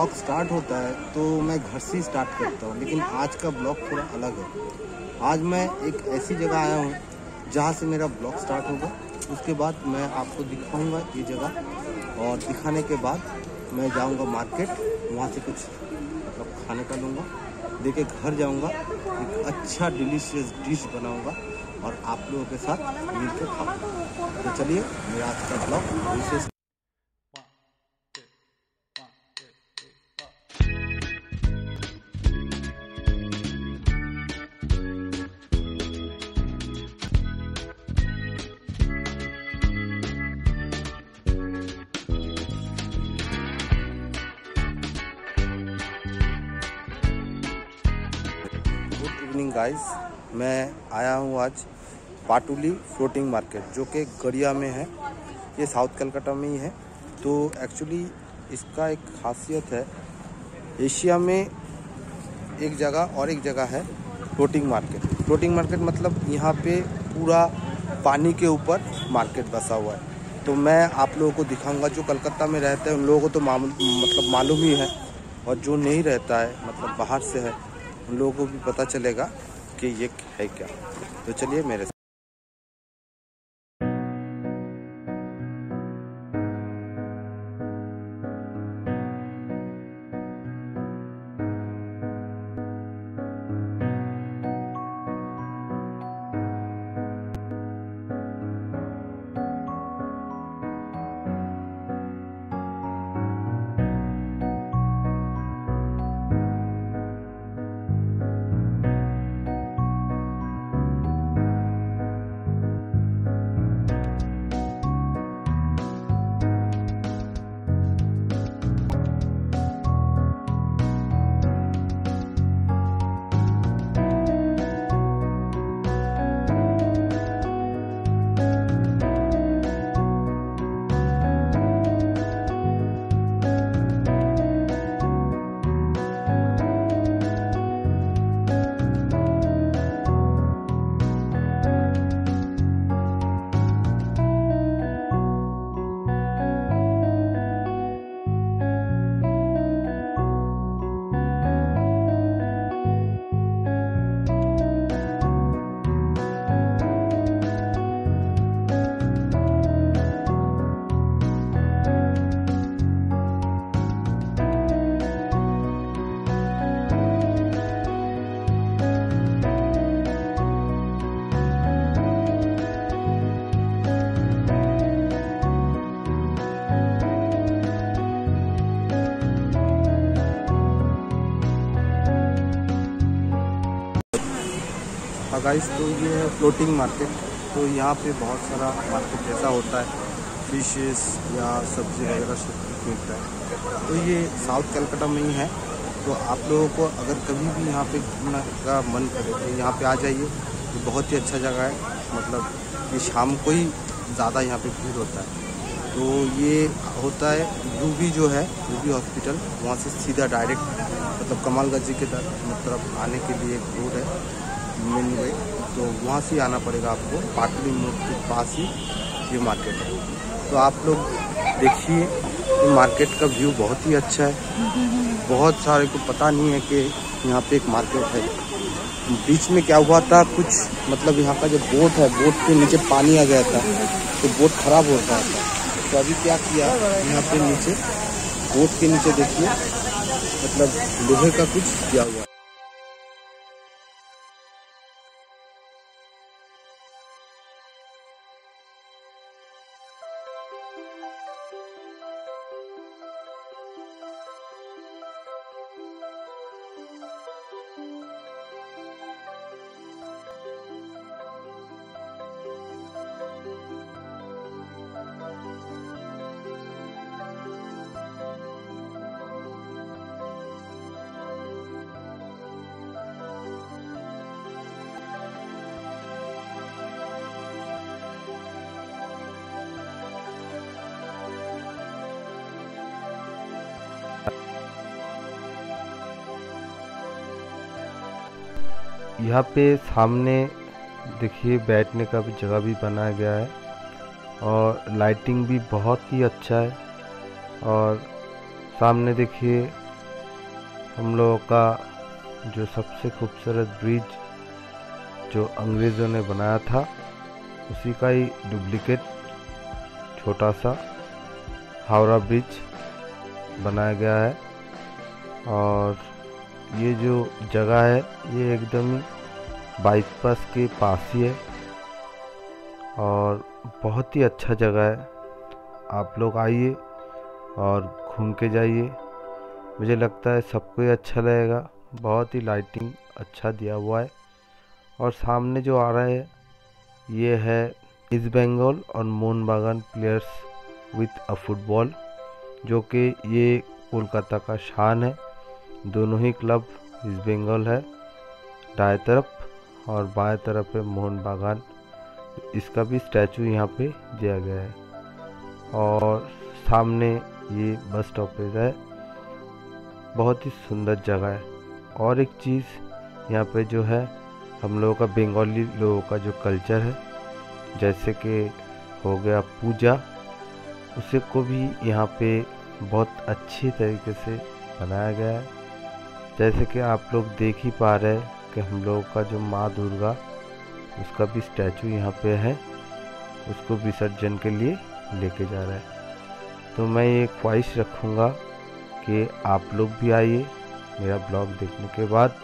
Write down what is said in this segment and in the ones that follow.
Blog start होता है तो मैं घर से ही स्टार्ट करता हूँ, लेकिन आज का ब्लॉग थोड़ा अलग है। आज मैं एक ऐसी जगह आया हूँ जहाँ से मेरा ब्लॉग स्टार्ट होगा। उसके बाद मैं आपको दिखाऊँगा ये जगह और दिखाने के बाद मैं जाऊँगा मार्केट, वहाँ से कुछ मतलब खाने का लूँगा। लेके घर जाऊँगा, एक अच्छा डिलीशियस डिश बनाऊँगा और आप लोगों के साथ मिल के खाऊँगा। तो चलिए, मेरा आज का ब्लॉग विशेष गाइस मैं आया हूँ आज पाटुली फ्लोटिंग मार्केट जो कि गड़िया में है। ये साउथ कलकत्ता में ही है। तो एक्चुअली इसका एक खासियत है एशिया में एक जगह और एक जगह है फ्लोटिंग मार्केट फ्लोटिंग मार्केट मतलब यहाँ पे पूरा पानी के ऊपर मार्केट बसा हुआ है। तो मैं आप लोगों को दिखाऊँगा, जो कलकत्ता में रहते हैं, उन लोगों को तो मतलब मालूम ही है। और जो नहीं रहता है मतलब बाहर से है, उन लोगों को भी पता चलेगा। कि ये है क्या? तो चलिए मेरे गाइस तो ये है फ्लोटिंग मार्केट तो यहाँ पे बहुत सारा मार्केट जैसा होता है फिशेस या सब्ज़ी वगैरह सब कुछ मिलता है. तो ये साउथ कलकत्ता में ही है. तो आप लोगों को अगर कभी भी यहाँ पे घूमने का मन करे तो यहाँ पे आ जाइए. ये बहुत ही अच्छा जगह है. मतलब ये शाम को ही ज़्यादा यहाँ पे भीड़ होता है. तो ये होता है रूबी जो है रूबी हॉस्पिटल वहाँ से सीधा डायरेक्ट मतलब कमालगंज के तरफ़ मतलब आने के लिए एक रोड है. मेन वे तो वहाँ से आना पड़ेगा आपको। पाटली मोड़ के पास ही ये मार्केट है। तो आप लोग देखिए, ये मार्केट का व्यू बहुत ही अच्छा है। बहुत सारे को पता नहीं है कि यहाँ पे एक मार्केट है। बीच में क्या हुआ था? कुछ मतलब यहाँ का जो बोट है बोट के नीचे पानी आ गया था। तो बोट खराब हो रहा था। तो अभी क्या किया? यहाँ पे नीचे बोट के नीचे देखिए मतलब लोहे का कुछ किया हुआ यहाँ पे सामने देखिए बैठने का भी जगह भी बनाया गया है और लाइटिंग भी बहुत ही अच्छा है और सामने देखिए हम लोगों का जो सबसे खूबसूरत ब्रिज जो अंग्रेज़ों ने बनाया था, उसी का ही डुप्लीकेट छोटा सा हावड़ा ब्रिज बनाया गया है और ये जो जगह है, ये एकदम ही बाईपास के पास ही है। और बहुत ही अच्छा जगह है। आप लोग आइए और घूम के जाइए। मुझे लगता है सबको ही अच्छा लगेगा। बहुत ही लाइटिंग अच्छा दिया हुआ है। और सामने जो आ रहा है, ये है ईस्ट बंगाल और मोहन बागान प्लेयर्स विथ अ फुटबॉल जो कि ये कोलकाता का शान है। दोनों ही क्लब ईस्ट बंगाल है। दाएँ तरफ़ और बाएँ तरफ़ है मोहन बागान। इसका भी स्टैचू यहाँ पे दिया गया है। और सामने ये बस स्टॉपेज है। बहुत ही सुंदर जगह है। और एक चीज़ यहाँ पे जो है, हम लोगों का बंगाली लोगों का जो कल्चर है, जैसे कि हो गया पूजा, उसे को भी यहाँ पे बहुत अच्छी तरीके से बनाया गया है। जैसे कि आप लोग देख ही पा रहे हैं कि हम लोगों का जो माँ दुर्गा, उसका भी स्टैचू यहाँ पे है। उसको विसर्जन के लिए लेके जा रहा है। तो मैं ये ख्वाहिश रखूँगा कि आप लोग भी आइए मेरा ब्लॉग देखने के बाद।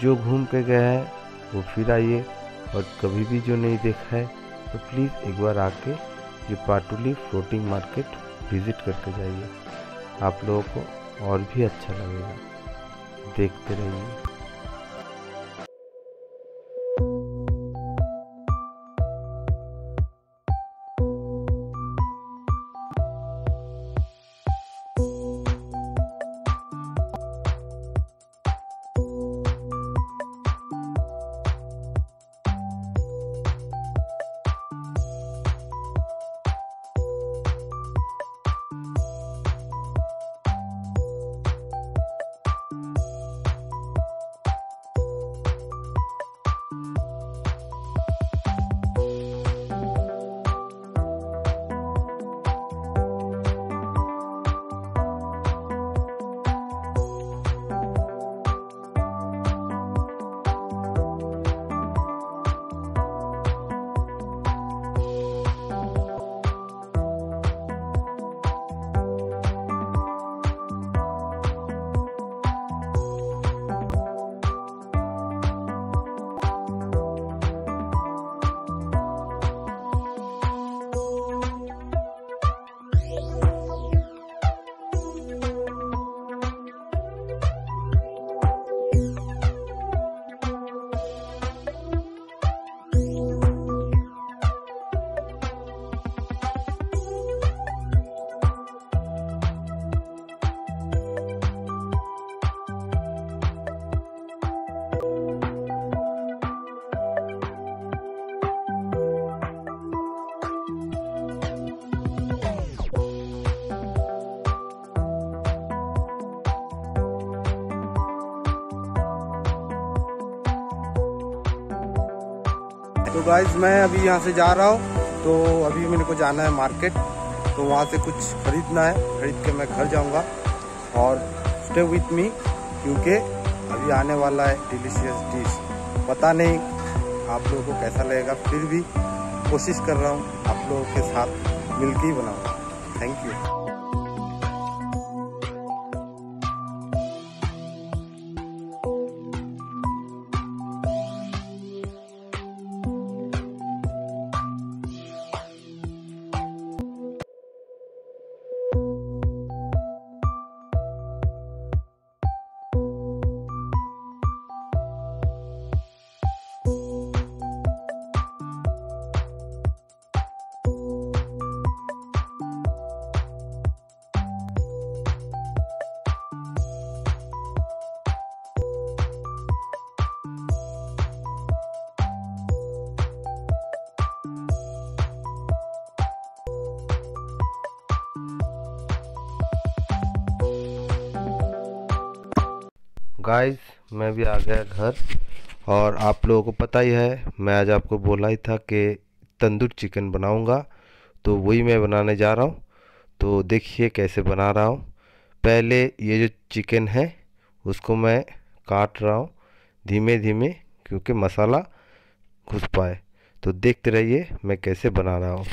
जो घूम के गए हैं, वो फिर आइए। और कभी भी जो नहीं देखा है तो प्लीज़ एक बार आके ये पाटुली फ्लोटिंग मार्केट विज़िट करके जाइए। आप लोगों को और भी अच्छा लगेगा। देखते रहिए। तो गाइज़ मैं अभी यहाँ से जा रहा हूँ। तो अभी मेरे को जाना है मार्केट तो वहाँ से कुछ खरीदना है। खरीद के मैं घर जाऊँगा। और स्टे विथ मी क्योंकि अभी आने वाला है डिलीशियस डिश पता नहीं आप लोगों को कैसा लगेगा, फिर भी कोशिश कर रहा हूँ आप लोगों के साथ मिलकर ही बनाऊँगा थैंक यू गाइस मैं भी आ गया घर और आप लोगों को पता ही है, मैं आज आपको बोला ही था कि तंदूर चिकन बनाऊँगा तो वही मैं बनाने जा रहा हूँ। तो देखिए कैसे बना रहा हूँ। पहले ये जो चिकन है, उसको मैं काट रहा हूँ धीमे धीमे, क्योंकि मसाला घुस पाए। तो देखते रहिए मैं कैसे बना रहा हूँ।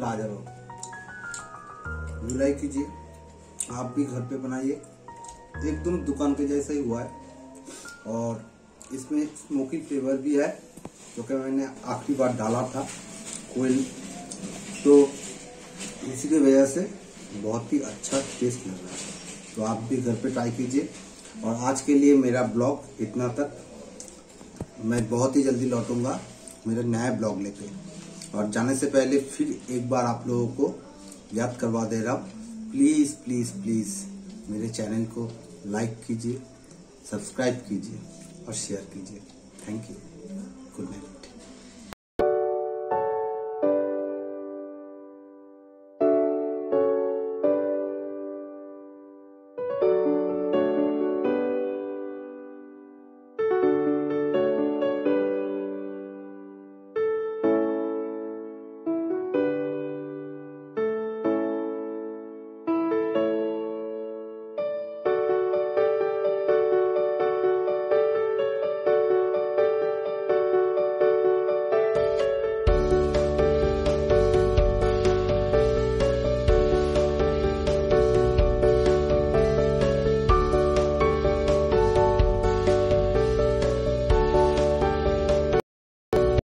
लाजवाब जुलाई कीजिए। आप भी घर पे बनाइए। एकदम दुकान के जैसा ही हुआ है। और इसमें स्मोकी फ्लेवर भी है क्योंकि तो मैंने आखिरी बार डाला था कोयल तो इसी की वजह से बहुत ही अच्छा टेस्ट लग रहा है। तो आप भी घर पे ट्राई कीजिए। और आज के लिए मेरा ब्लॉग इतना तक। मैं बहुत ही जल्दी लौटूँगा। मेरा नया ब्लॉग लेके। और जाने से पहले फिर एक बार आप लोगों को याद करवा दे रहा हूँ। प्लीज़ प्लीज़ प्लीज़ मेरे चैनल को लाइक कीजिए, सब्सक्राइब कीजिए और शेयर कीजिए। Thank you. Good night.